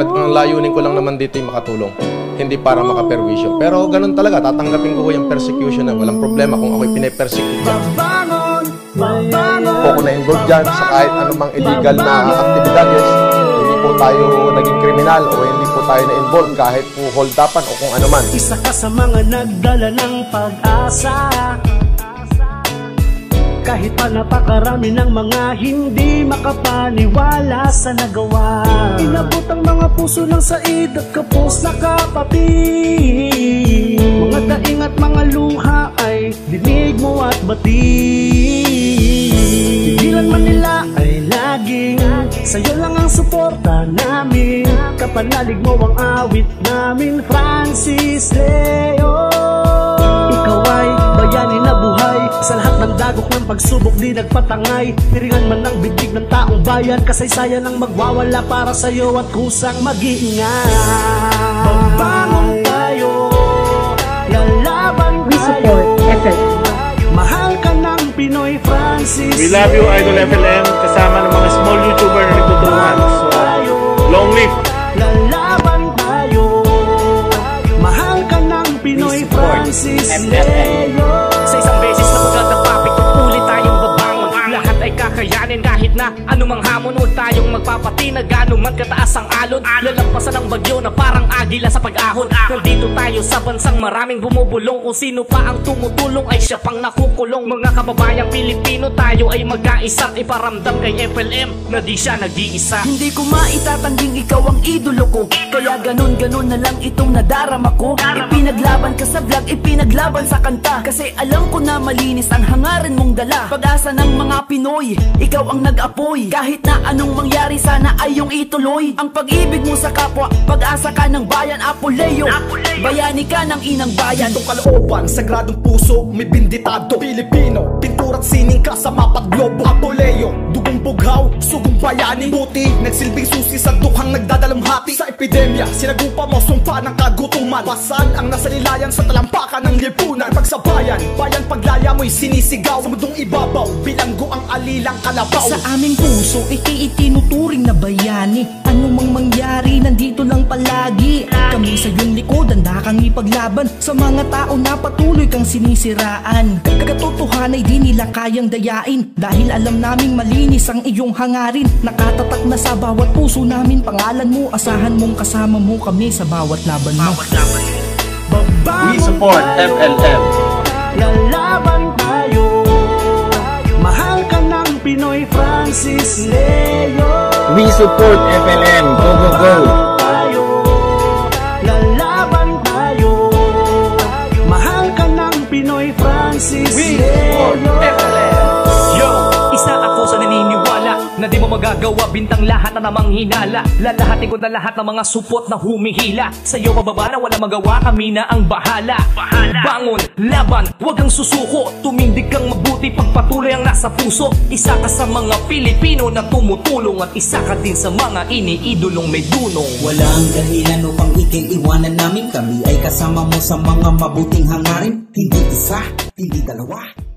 ang, ang layunin ko lang naman dito yung makatulong. Hindi para makaperwisyo. Pero ganun talaga, tatanggapin ko yung persecution na walang problema kung ako'y pinapersecute dyan. Ako na involved dyan sa kahit anumang illegal na aktibidades. Hindi po tayo naging kriminal o hindi po tayo na-involved kahit po hold upan o kung ano man. Isa ka sa mga nagdala ng pag-asa kahit pa napakarami ng mga hindi makapaniwala sa nagawa. Inabot ang mga puso ng said at kapos na kapatid. Mga daing at mga luha ay dinig mo at batid. Tigilan man nila ay laging Sa'yo lang ang suporta namin. Kapanalig mo ang awit namin Francis Leo pagsubok di nagpatangay. Piringan man ng bibig ng taong bayan Kasaysayan ang magwawala para sa'yo at kusang mag-iingat Magbangon tayo Lalaban We support FL. Mahal ka ng Pinoy Francis. We love you, Idol FLM, kasama ng mga small YouTuber na nagtutulungan. So, long live! Lalaban tayo. Mahal ka ng Pinoy Francis. Leo na anumang hamon Huwag tayong magpapatinag anuman kataas ang alon. Lalampasan ang bagyo na parang agila sa pag-ahon. Nandito tayo sa bansang maraming bumubulong Kung sino pa ang tumutulong ay siya pang nakukulong. Mga kababayang Pilipino tayo ay magkaisa Iparamdam kay FLM na di siya nag-iisa. Hindi ko maitatanging ikaw ang idolo ko. Kaya ganun-ganun na lang itong nadarama ko. Ipinaglaban ka sa vlog, ipinaglaban sa kanta. Kasi alam ko na malinis ang hangarin mong dala. Pag-asa ng mga Pinoy, ikaw ang nag-apoy Kahit na anong mangyari sana ay yung ituloy. Ang pag-ibig mo sa kapwa, pag-asa ka ng bayan Apoleo, bayani ka ng inang bayan. Itong kalooban, sagradong puso, may binditado. Pilipino, pintura't sining ka sa mapat globo. Apoleo, dugong bughaw, sugong bayani. Buti, nagsilbing susi sa dukhang nagdadalamhati. Sa epidemya, sinagupa mo sumpa ng kagutuman. Pasal ang nasa nilayan sa talampakan ng lipunan Pagsabayan, bayan. Paglaya mo'y sinisigaw Sa mundong ibabaw, bilanggo ang alilang kalabaw. Sa aming puso, ikay itinuturing na bayani. Ano mang mangyari, nandito lang palagi. Kami sa iyong likod, handa kang ipaglaban. Sa mga tao na patuloy kang sinisiraan. Kagatotohanan ay di nila kayang dayain. Dahil alam naming malinis ang iyong hangarin. Nakatatak na sa bawat puso namin. Pangalan mo, asahan mong kasama mo kami sa bawat laban mo. Babangon We support. FLM. Lalaban tayo Mahal ka ng Pinoy Francis Leo We support FLM. Go, go, go! tayo Lalaban tayo Mahal ka ng Pinoy Francis Leo magagawa bintang lahat na namang hinala. Lalahati ko na lahat ng mga supot na humihila. Sa'yo mababa na wala magawa kami na ang bahala. Bangon, laban, huwag kang susuko. Tumindig kang mabuti pagpatuloy ang nasa puso. Isa ka sa mga Pilipino na tumutulong At isa ka din sa mga iniidolong may dunong. Walang dahilan upang ikin-iwanan namin. Kami ay kasama mo sa mga mabuting hangarin. Hindi isa, hindi dalawa